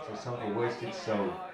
So called Wasted Soul.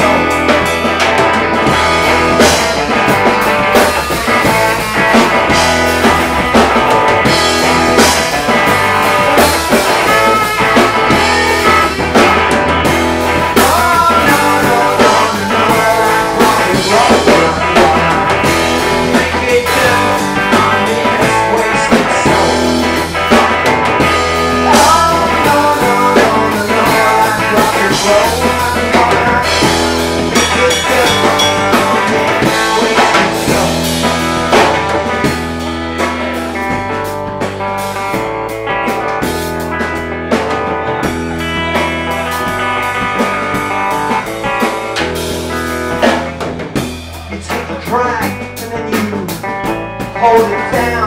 soul. It down.